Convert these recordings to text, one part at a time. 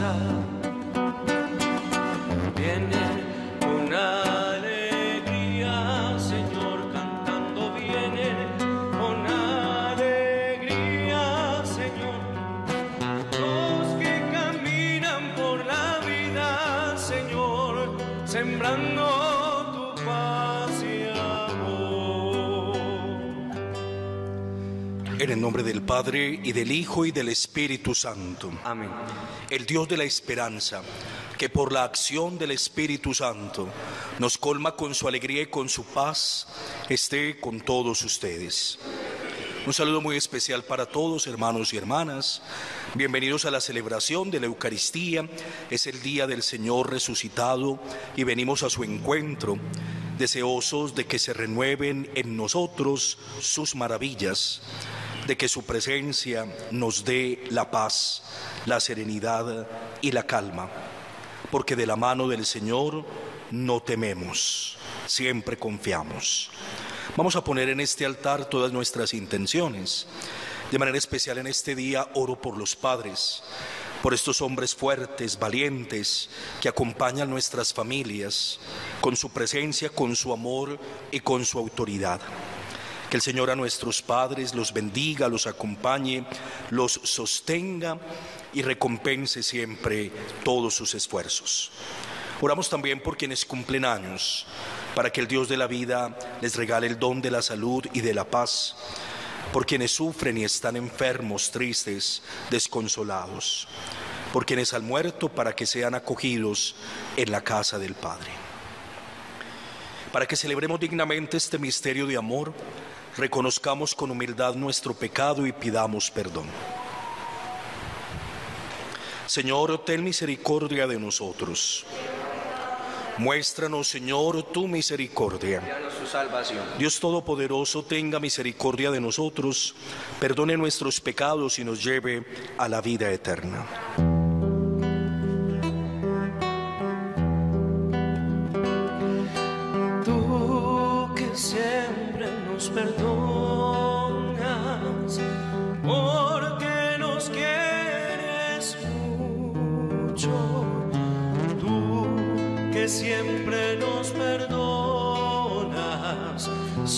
上 nombre del Padre y del Hijo y del Espíritu Santo. Amén. El Dios de la esperanza, que por la acción del Espíritu Santo nos colma con su alegría y con su paz, esté con todos ustedes. Un saludo muy especial para todos, hermanos y hermanas. Bienvenidos a la celebración de la Eucaristía. Es el día del Señor resucitado y venimos a su encuentro, deseosos de que se renueven en nosotros sus maravillas, de que su presencia nos dé la paz, la serenidad y la calma, porque de la mano del Señor no tememos, siempre confiamos. Vamos a poner en este altar todas nuestras intenciones. De manera especial en este día oro por los padres, por estos hombres fuertes, valientes, que acompañan nuestras familias con su presencia, con su amor y con su autoridad. Que el Señor a nuestros padres los bendiga, los acompañe, los sostenga y recompense siempre todos sus esfuerzos. Oramos también por quienes cumplen años, para que el Dios de la vida les regale el don de la salud y de la paz, por quienes sufren y están enfermos, tristes, desconsolados, por quienes han muerto para que sean acogidos en la casa del Padre. Para que celebremos dignamente este misterio de amor, reconozcamos con humildad nuestro pecado y pidamos perdón. Señor, ten misericordia de nosotros. Muéstranos, Señor, tu misericordia. Dios Todopoderoso, tenga misericordia de nosotros, perdone nuestros pecados y nos lleve a la vida eterna.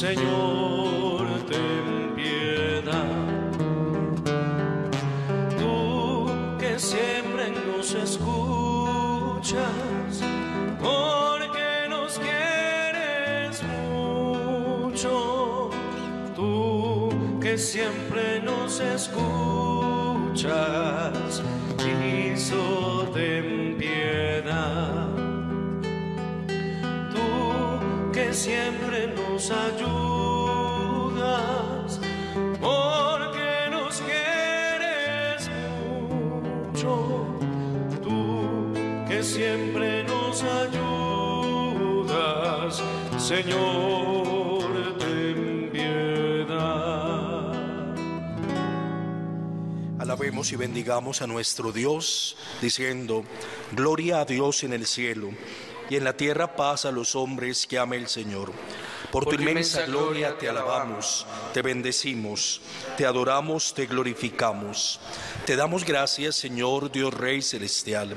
Señor, ten piedad. Tú que siempre nos escuchas, porque nos quieres mucho. Tú que siempre nos escuchas, Cristo, nos ayudas, porque nos quieres mucho. Tú que siempre nos ayudas, Señor, ten piedad. Alabemos y bendigamos a nuestro Dios, diciendo, Gloria a Dios en el cielo y en la tierra paz a los hombres que ama el Señor. Por, tu inmensa gloria te alabamos, te bendecimos, te adoramos, te glorificamos. Te damos gracias, Señor Dios Rey Celestial,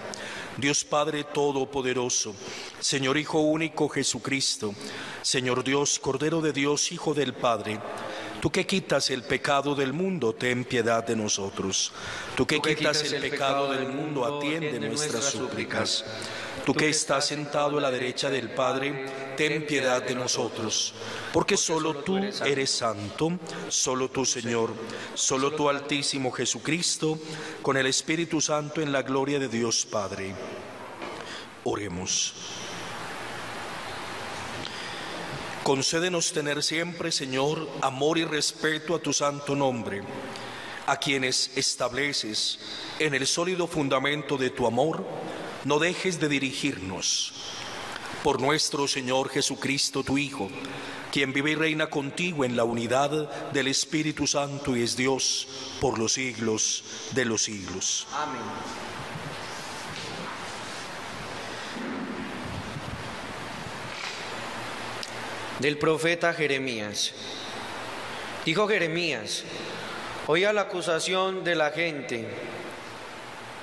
Dios Padre Todopoderoso, Señor Hijo único Jesucristo, Señor Dios, Cordero de Dios, Hijo del Padre Tú que quitas el pecado del mundo, ten piedad de nosotros. Tú que, quitas, el, pecado del mundo, atiende nuestras súplicas. Tú que estás sentado a la derecha del Padre, ten piedad de nosotros. Porque solo tú eres santo, solo tú Señor, solo tú Altísimo Jesucristo, con el Espíritu Santo en la gloria de Dios Padre. Oremos. Concédenos tener siempre, Señor, amor y respeto a tu santo nombre, a quienes estableces en el sólido fundamento de tu amor, no dejes de dirigirnos. Por nuestro Señor Jesucristo, tu Hijo, quien vive y reina contigo en la unidad del Espíritu Santo y es Dios por los siglos de los siglos. Amén. del profeta Jeremías. Dijo Jeremías, oía la acusación de la gente,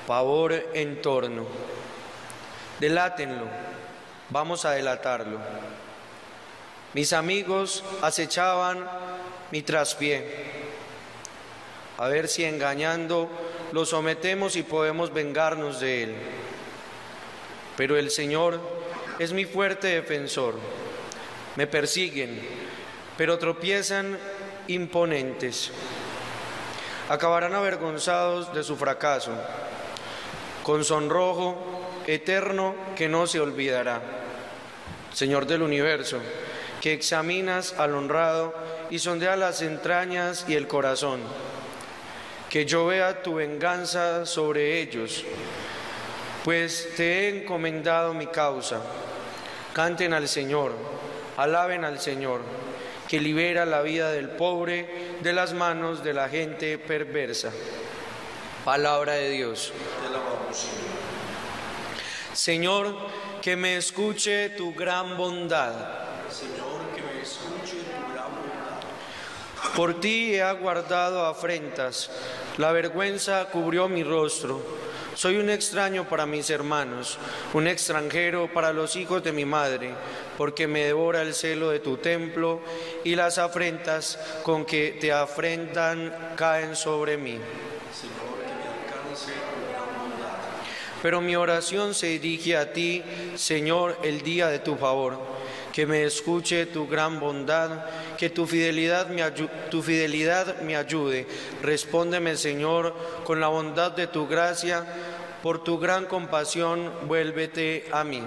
pavor en torno, delátenlo, vamos a delatarlo. Mis amigos acechaban mi traspié, a ver si engañando lo sometemos y podemos vengarnos de él. Pero el Señor es mi fuerte defensor me persiguen, pero tropiezan imponentes. Acabarán avergonzados de su fracaso, con sonrojo eterno que no se olvidará. Señor del universo, que examinas al honrado y sondea las entrañas y el corazón, que yo vea tu venganza sobre ellos, pues te he encomendado mi causa. Canten al Señor Alaben al Señor, que libera la vida del pobre de las manos de la gente perversa. Palabra de Dios. Que me escuche tu gran bondad. Señor, que me escuche tu gran bondad. Por ti he aguardado afrentas, la vergüenza cubrió mi rostro soy un extraño para mis hermanos, un extranjero para los hijos de mi madre, porque me devora el celo de tu templo y las afrentas con que te afrentan caen sobre mí. Pero mi oración se dirige a ti, Señor, el día de tu favor. Que me escuche tu gran bondad, que tu fidelidad me, tu fidelidad me ayude. Respóndeme, Señor, con la bondad de tu gracia, por tu gran compasión, vuélvete a mí.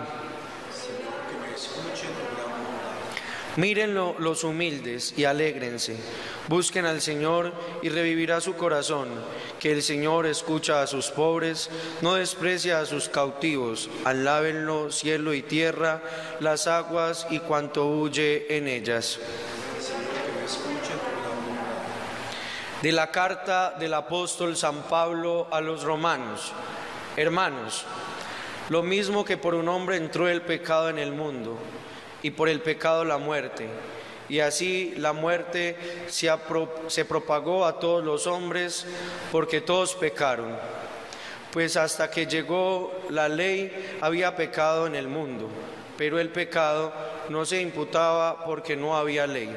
Mírenlo los humildes y alégrense. Busquen al Señor y revivirá su corazón. Que el Señor escucha a sus pobres, no desprecia a sus cautivos. Alábenlo cielo y tierra, las aguas y cuanto huye en ellas. De la carta del apóstol San Pablo a los romanos. Hermanos, lo mismo que por un hombre entró el pecado en el mundo y por el pecado la muerte. Y así la muerte se, propagó a todos los hombres porque todos pecaron. Pues hasta que llegó la ley había pecado en el mundo, pero el pecado no se imputaba porque no había ley.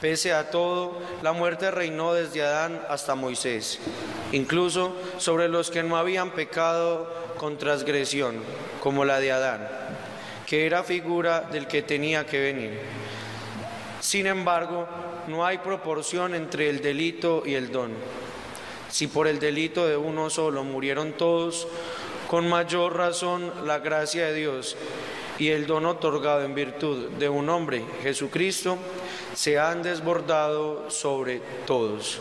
Pese a todo, la muerte reinó desde Adán hasta Moisés, incluso sobre los que no habían pecado con transgresión, como la de Adán que era figura del que tenía que venir. Sin embargo, no hay proporción entre el delito y el don. Si por el delito de uno solo murieron todos, con mayor razón la gracia de Dios y el don otorgado en virtud de un hombre, Jesucristo, se han desbordado sobre todos.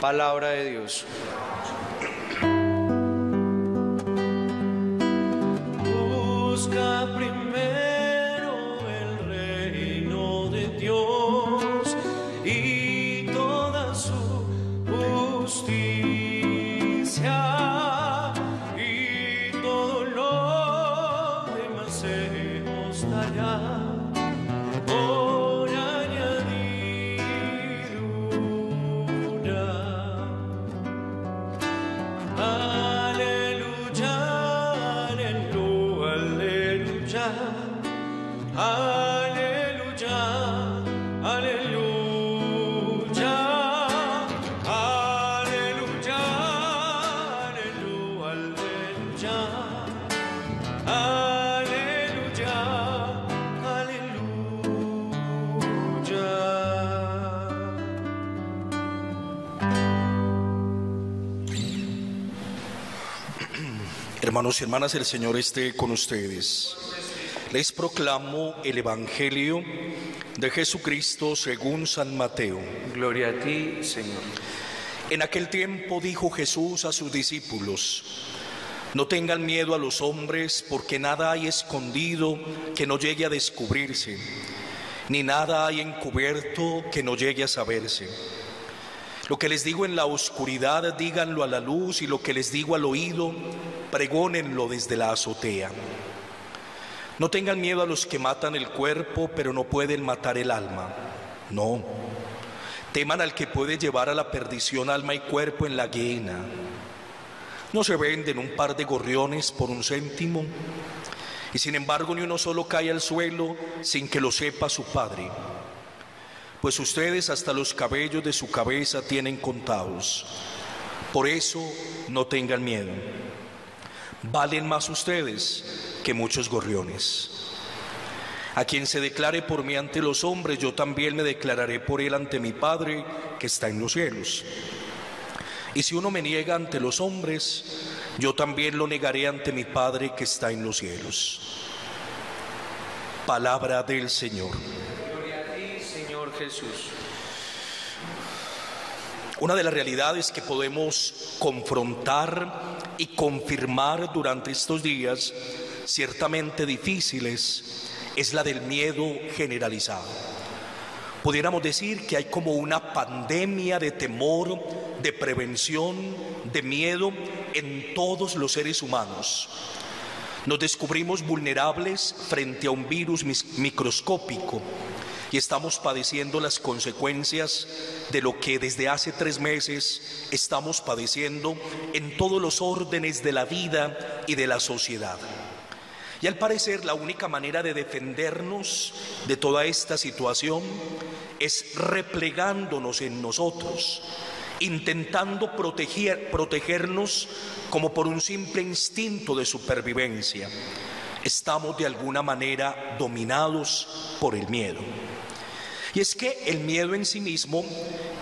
Palabra de Dios. Hermanos y hermanas, el Señor esté con ustedes. Les proclamo el Evangelio de Jesucristo según San Mateo. Gloria a ti, Señor. En aquel tiempo dijo Jesús a sus discípulos, no tengan miedo a los hombres porque nada hay escondido que no llegue a descubrirse, ni nada hay encubierto que no llegue a saberse. Lo que les digo en la oscuridad, díganlo a la luz y lo que les digo al oído, pregónenlo desde la azotea. No tengan miedo a los que matan el cuerpo, pero no pueden matar el alma. No. Teman al que puede llevar a la perdición alma y cuerpo en la guiena. No se venden un par de gorriones por un céntimo. Y sin embargo ni uno solo cae al suelo sin que lo sepa su padre pues ustedes hasta los cabellos de su cabeza tienen contados. Por eso no tengan miedo. Valen más ustedes que muchos gorriones. A quien se declare por mí ante los hombres, yo también me declararé por él ante mi Padre que está en los cielos. Y si uno me niega ante los hombres, yo también lo negaré ante mi Padre que está en los cielos. Palabra del Señor. Jesús. Una de las realidades que podemos confrontar y confirmar durante estos días, ciertamente difíciles, es la del miedo generalizado. Pudiéramos decir que hay como una pandemia de temor, de prevención, de miedo en todos los seres humanos. Nos descubrimos vulnerables frente a un virus microscópico y estamos padeciendo las consecuencias de lo que desde hace tres meses estamos padeciendo en todos los órdenes de la vida y de la sociedad. Y al parecer la única manera de defendernos de toda esta situación es replegándonos en nosotros, intentando proteger, protegernos como por un simple instinto de supervivencia. Estamos de alguna manera dominados por el miedo. Y es que el miedo en sí mismo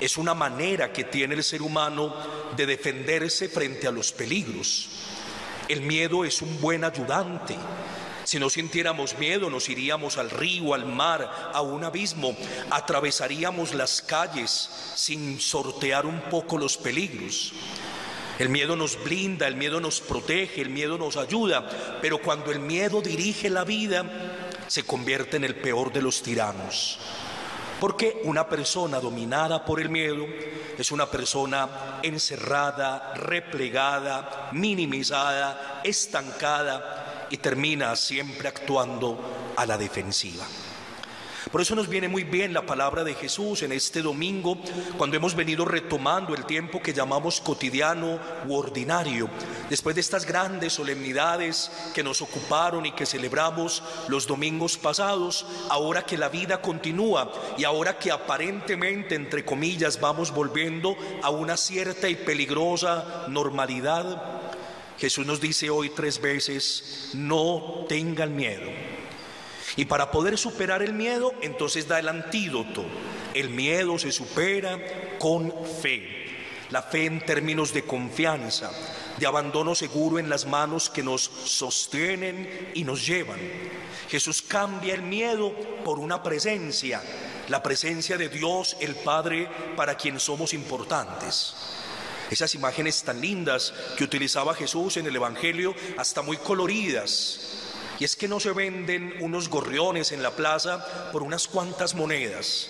es una manera que tiene el ser humano de defenderse frente a los peligros. El miedo es un buen ayudante. Si no sintiéramos miedo, nos iríamos al río, al mar, a un abismo, atravesaríamos las calles sin sortear un poco los peligros. El miedo nos blinda, el miedo nos protege, el miedo nos ayuda, pero cuando el miedo dirige la vida, se convierte en el peor de los tiranos. Porque una persona dominada por el miedo es una persona encerrada, replegada, minimizada, estancada y termina siempre actuando a la defensiva. Por eso nos viene muy bien la palabra de Jesús en este domingo, cuando hemos venido retomando el tiempo que llamamos cotidiano u ordinario, después de estas grandes solemnidades que nos ocuparon y que celebramos los domingos pasados, ahora que la vida continúa y ahora que aparentemente, entre comillas, vamos volviendo a una cierta y peligrosa normalidad, Jesús nos dice hoy tres veces, no tengan miedo. Y para poder superar el miedo, entonces da el antídoto. El miedo se supera con fe. La fe en términos de confianza, de abandono seguro en las manos que nos sostienen y nos llevan. Jesús cambia el miedo por una presencia, la presencia de Dios el Padre para quien somos importantes. Esas imágenes tan lindas que utilizaba Jesús en el Evangelio, hasta muy coloridas, y es que no se venden unos gorriones en la plaza por unas cuantas monedas.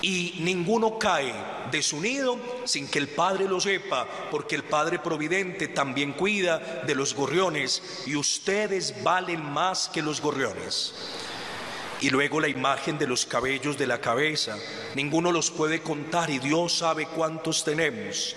Y ninguno cae de su nido sin que el Padre lo sepa, porque el Padre Providente también cuida de los gorriones y ustedes valen más que los gorriones. Y luego la imagen de los cabellos de la cabeza, ninguno los puede contar y Dios sabe cuántos tenemos.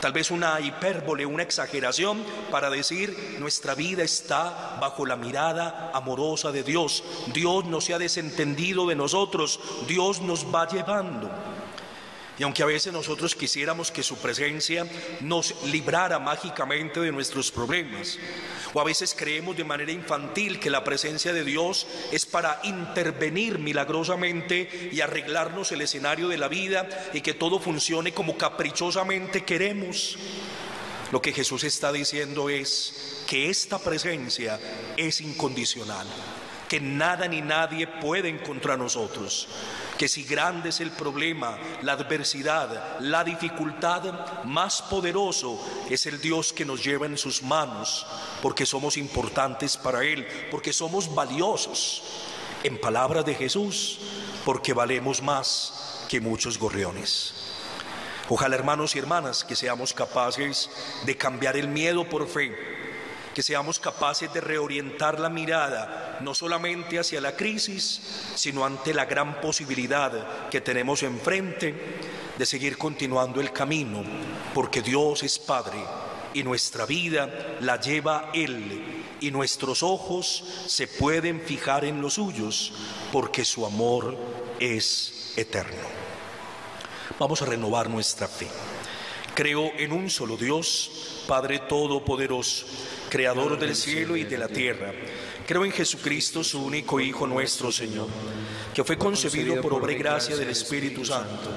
Tal vez una hipérbole, una exageración para decir nuestra vida está bajo la mirada amorosa de Dios. Dios no se ha desentendido de nosotros, Dios nos va llevando. Y aunque a veces nosotros quisiéramos que su presencia nos librara mágicamente de nuestros problemas, o a veces creemos de manera infantil que la presencia de Dios es para intervenir milagrosamente y arreglarnos el escenario de la vida y que todo funcione como caprichosamente queremos. Lo que Jesús está diciendo es que esta presencia es incondicional, que nada ni nadie puede contra nosotros, que si grande es el problema, la adversidad, la dificultad, más poderoso es el Dios que nos lleva en sus manos, porque somos importantes para Él, porque somos valiosos. En palabras de Jesús, porque valemos más que muchos gorriones. Ojalá hermanos y hermanas que seamos capaces de cambiar el miedo por fe, que seamos capaces de reorientar la mirada no solamente hacia la crisis, sino ante la gran posibilidad que tenemos enfrente de seguir continuando el camino, porque Dios es Padre y nuestra vida la lleva Él y nuestros ojos se pueden fijar en los suyos, porque su amor es eterno. Vamos a renovar nuestra fe. Creo en un solo Dios, Padre Todopoderoso, Creador del cielo y de la tierra. Creo en Jesucristo, su único Hijo nuestro Señor, que fue concebido por obra y gracia del Espíritu Santo.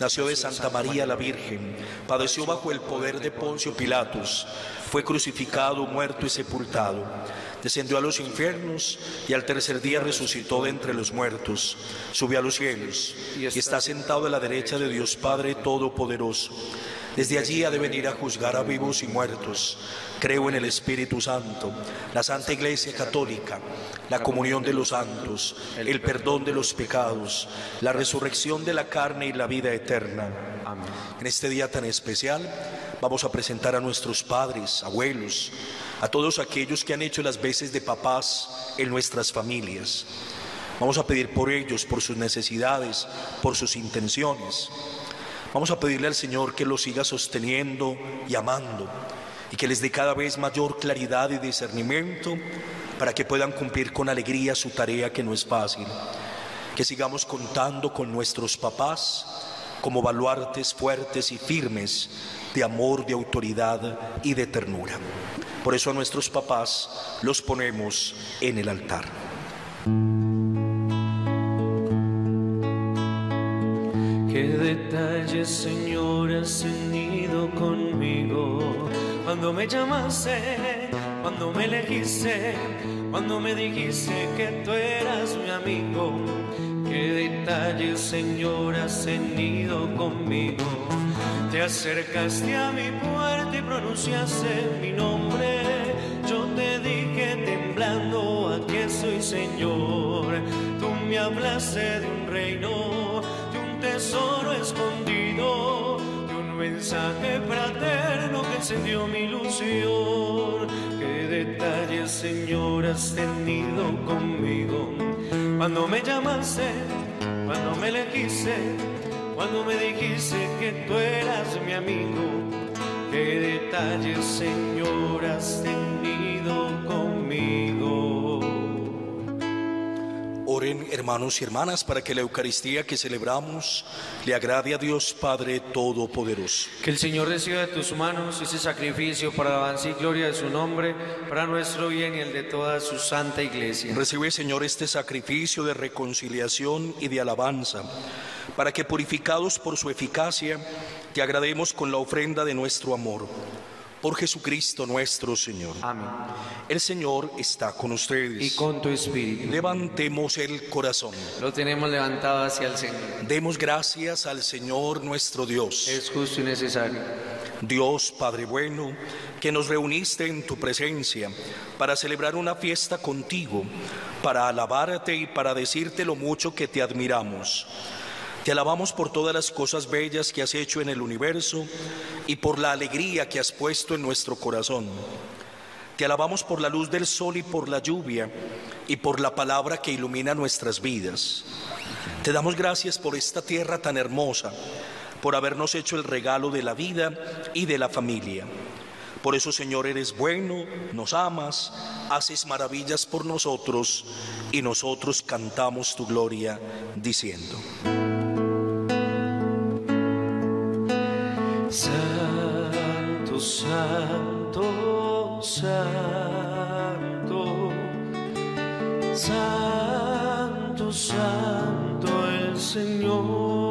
Nació de Santa María la Virgen, padeció bajo el poder de Poncio Pilatos, fue crucificado, muerto y sepultado descendió a los infiernos y al tercer día resucitó de entre los muertos, subió a los cielos y está sentado a la derecha de Dios Padre Todopoderoso. Desde allí ha de venir a juzgar a vivos y muertos. Creo en el Espíritu Santo, la Santa Iglesia Católica, la comunión de los santos, el perdón de los pecados, la resurrección de la carne y la vida eterna. En este día tan especial vamos a presentar a nuestros padres, abuelos, a todos aquellos que han hecho las veces de papás en nuestras familias. Vamos a pedir por ellos, por sus necesidades, por sus intenciones. Vamos a pedirle al Señor que los siga sosteniendo y amando y que les dé cada vez mayor claridad y discernimiento para que puedan cumplir con alegría su tarea que no es fácil. Que sigamos contando con nuestros papás como baluartes fuertes y firmes de amor, de autoridad y de ternura. Por eso a nuestros papás los ponemos en el altar. Qué detalles, Señor, has tenido conmigo. Cuando me llamaste, cuando me elegiste, cuando me dijiste que tú eras mi amigo. Qué detalles, Señor, has tenido conmigo. Te acercaste a mi puerta y pronunciaste mi nombre. Yo te dije temblando, aquí soy Señor. Tú me hablaste de un reino, de un tesoro escondido, de un mensaje fraterno que encendió mi ilusión. Qué detalles, Señor, has tenido conmigo. Cuando me llamaste, cuando me elegiste cuando me dijiste que tú eras mi amigo. Qué detalles, Señor, has tenido conmigo. Oren, hermanos y hermanas, para que la Eucaristía que celebramos le agrade a Dios Padre Todopoderoso. Que el Señor reciba de tus manos ese sacrificio para avance y gloria de su nombre, para nuestro bien y el de toda su santa iglesia. Recibe, Señor, este sacrificio de reconciliación y de alabanza para que purificados por su eficacia, te agrademos con la ofrenda de nuestro amor. Por Jesucristo nuestro Señor. Amén. El Señor está con ustedes. Y con tu espíritu. Levantemos el corazón. Lo tenemos levantado hacia el Señor. Demos gracias al Señor nuestro Dios. Es justo y necesario. Dios Padre bueno, que nos reuniste en tu presencia para celebrar una fiesta contigo, para alabarte y para decirte lo mucho que te admiramos. Te alabamos por todas las cosas bellas que has hecho en el universo y por la alegría que has puesto en nuestro corazón. Te alabamos por la luz del sol y por la lluvia y por la palabra que ilumina nuestras vidas. Te damos gracias por esta tierra tan hermosa, por habernos hecho el regalo de la vida y de la familia. Por eso, Señor, eres bueno, nos amas, haces maravillas por nosotros y nosotros cantamos tu gloria diciendo. Santo, santo, santo, santo el Señor.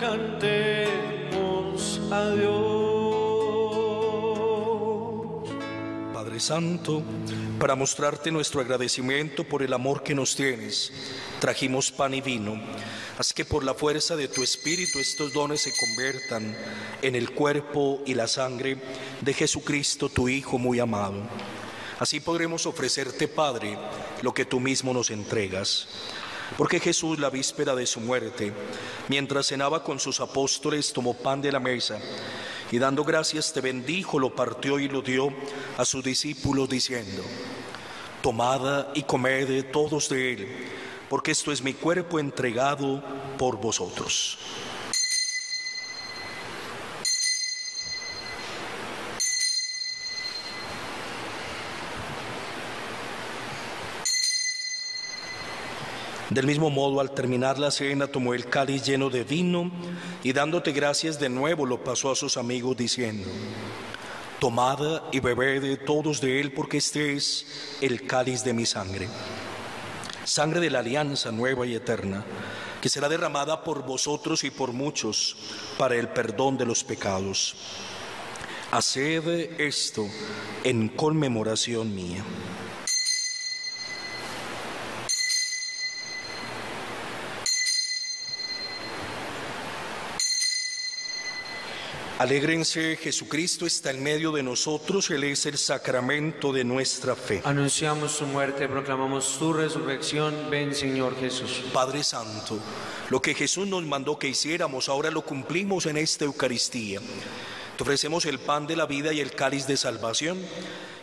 Cantemos a Dios. Padre Santo, para mostrarte nuestro agradecimiento por el amor que nos tienes, trajimos pan y vino. Haz que por la fuerza de tu Espíritu estos dones se conviertan en el cuerpo y la sangre de Jesucristo, tu Hijo muy amado. Así podremos ofrecerte, Padre, lo que tú mismo nos entregas. Porque Jesús, la víspera de su muerte, mientras cenaba con sus apóstoles, tomó pan de la mesa y dando gracias te bendijo, lo partió y lo dio a sus discípulos diciendo, tomad y comed todos de él, porque esto es mi cuerpo entregado por vosotros. Del mismo modo, al terminar la cena, tomó el cáliz lleno de vino y dándote gracias de nuevo lo pasó a sus amigos diciendo, tomad y bebed todos de él porque este es el cáliz de mi sangre, sangre de la alianza nueva y eterna, que será derramada por vosotros y por muchos para el perdón de los pecados. Haced esto en conmemoración mía. Alégrense, Jesucristo está en medio de nosotros, Él es el sacramento de nuestra fe. Anunciamos su muerte, proclamamos su resurrección. Ven, Señor Jesús. Padre Santo, lo que Jesús nos mandó que hiciéramos, ahora lo cumplimos en esta Eucaristía. Te ofrecemos el pan de la vida y el cáliz de salvación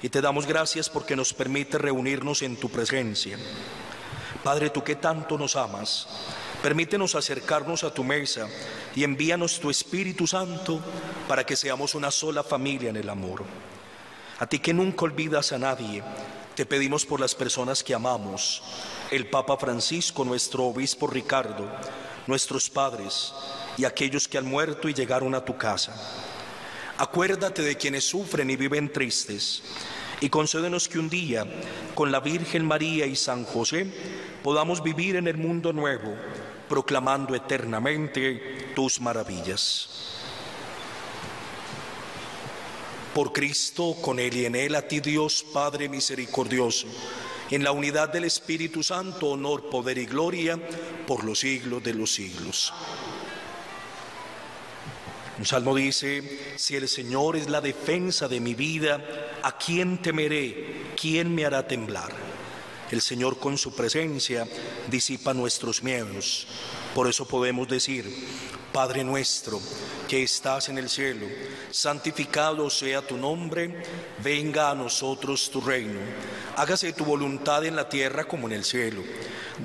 y te damos gracias porque nos permite reunirnos en tu presencia. Padre, tú que tanto nos amas, Permítenos acercarnos a tu mesa y envíanos tu Espíritu Santo para que seamos una sola familia en el amor. A ti que nunca olvidas a nadie, te pedimos por las personas que amamos, el Papa Francisco, nuestro obispo Ricardo, nuestros padres y aquellos que han muerto y llegaron a tu casa. Acuérdate de quienes sufren y viven tristes y concédenos que un día, con la Virgen María y San José, podamos vivir en el mundo nuevo proclamando eternamente tus maravillas. Por Cristo, con Él y en Él, a ti Dios Padre misericordioso, en la unidad del Espíritu Santo, honor, poder y gloria por los siglos de los siglos. Un salmo dice, si el Señor es la defensa de mi vida, ¿a quién temeré? ¿Quién me hará temblar? El Señor con su presencia disipa nuestros miedos. Por eso podemos decir, Padre nuestro, que estás en el cielo, santificado sea tu nombre, venga a nosotros tu reino, hágase tu voluntad en la tierra como en el cielo.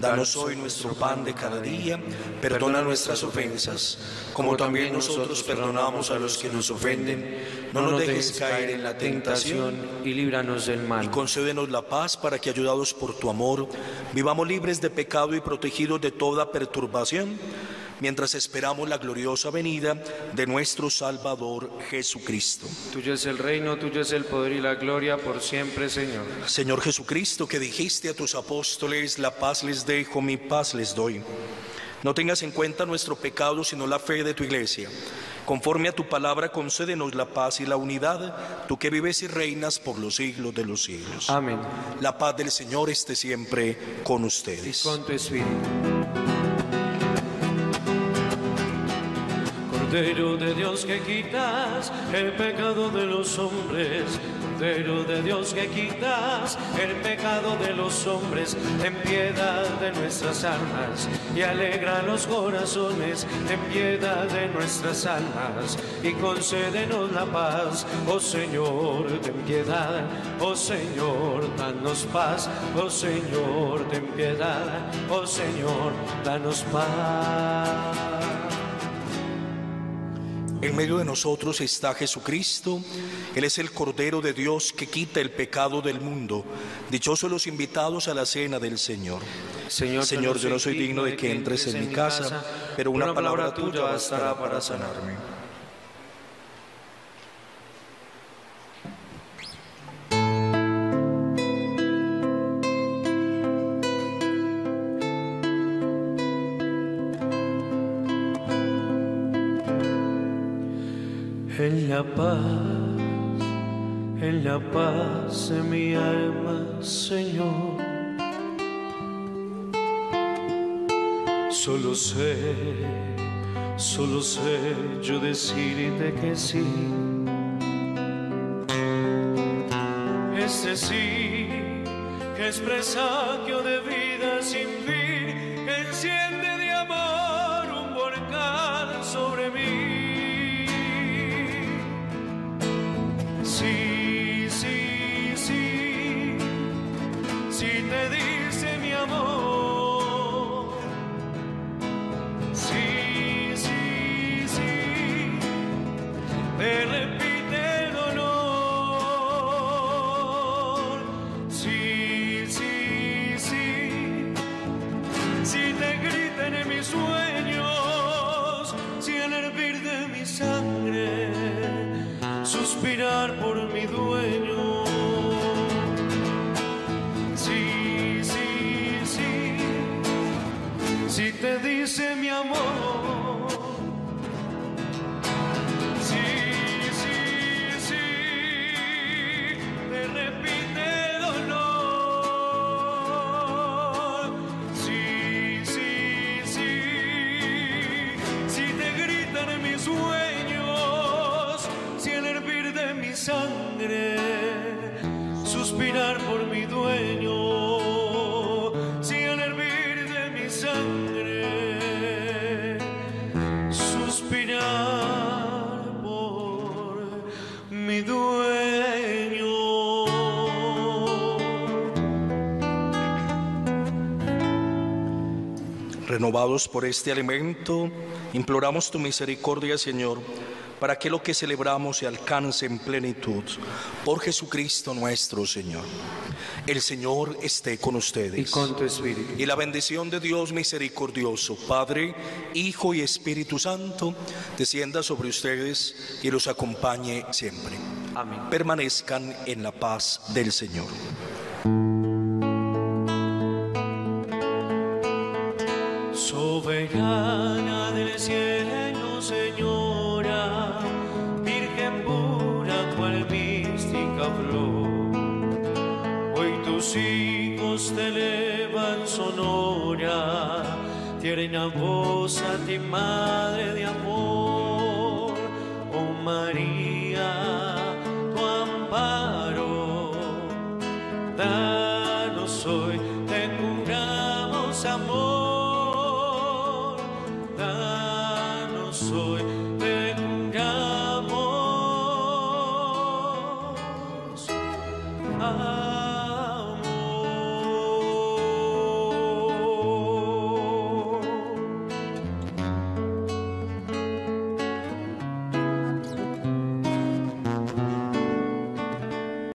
Danos hoy nuestro pan de cada día, perdona nuestras ofensas, como también nosotros perdonamos a los que nos ofenden. No nos dejes caer en la tentación y líbranos del mal. Y concédenos la paz para que, ayudados por tu amor, vivamos libres de pecado y protegidos de toda perturbación mientras esperamos la gloriosa venida de nuestro Salvador Jesucristo. Tuyo es el reino, tuyo es el poder y la gloria por siempre, Señor. Señor Jesucristo, que dijiste a tus apóstoles, la paz les dejo, mi paz les doy. No tengas en cuenta nuestro pecado, sino la fe de tu iglesia. Conforme a tu palabra, concédenos la paz y la unidad, tú que vives y reinas por los siglos de los siglos. Amén. La paz del Señor esté siempre con ustedes. con tu espíritu. Cordero de Dios que quitas el pecado de los hombres, Cordero de Dios que quitas el pecado de los hombres, ten piedad de nuestras almas y alegra los corazones, ten piedad de nuestras almas y concédenos la paz, oh Señor, ten piedad, oh Señor, danos paz, oh Señor, ten piedad, oh Señor, danos paz. En medio de nosotros está Jesucristo. Él es el Cordero de Dios que quita el pecado del mundo. Dichosos los invitados a la cena del Señor. Señor, Señor, yo no soy digno de que entres en mi casa, pero una palabra tuya bastará para sanarme. Sí, sangre, suspirar por mi dueño. Si el hervir de mi sangre, suspirar por mi dueño. Renovados por este alimento, imploramos tu misericordia, Señor, para que lo que celebramos se alcance en plenitud. Por Jesucristo nuestro Señor. El Señor esté con ustedes. Y con tu espíritu. Y la bendición de Dios misericordioso, Padre, Hijo y Espíritu Santo, descienda sobre ustedes y los acompañe siempre. Amén. Permanezcan en la paz del Señor. Tierna voz a ti, Madre de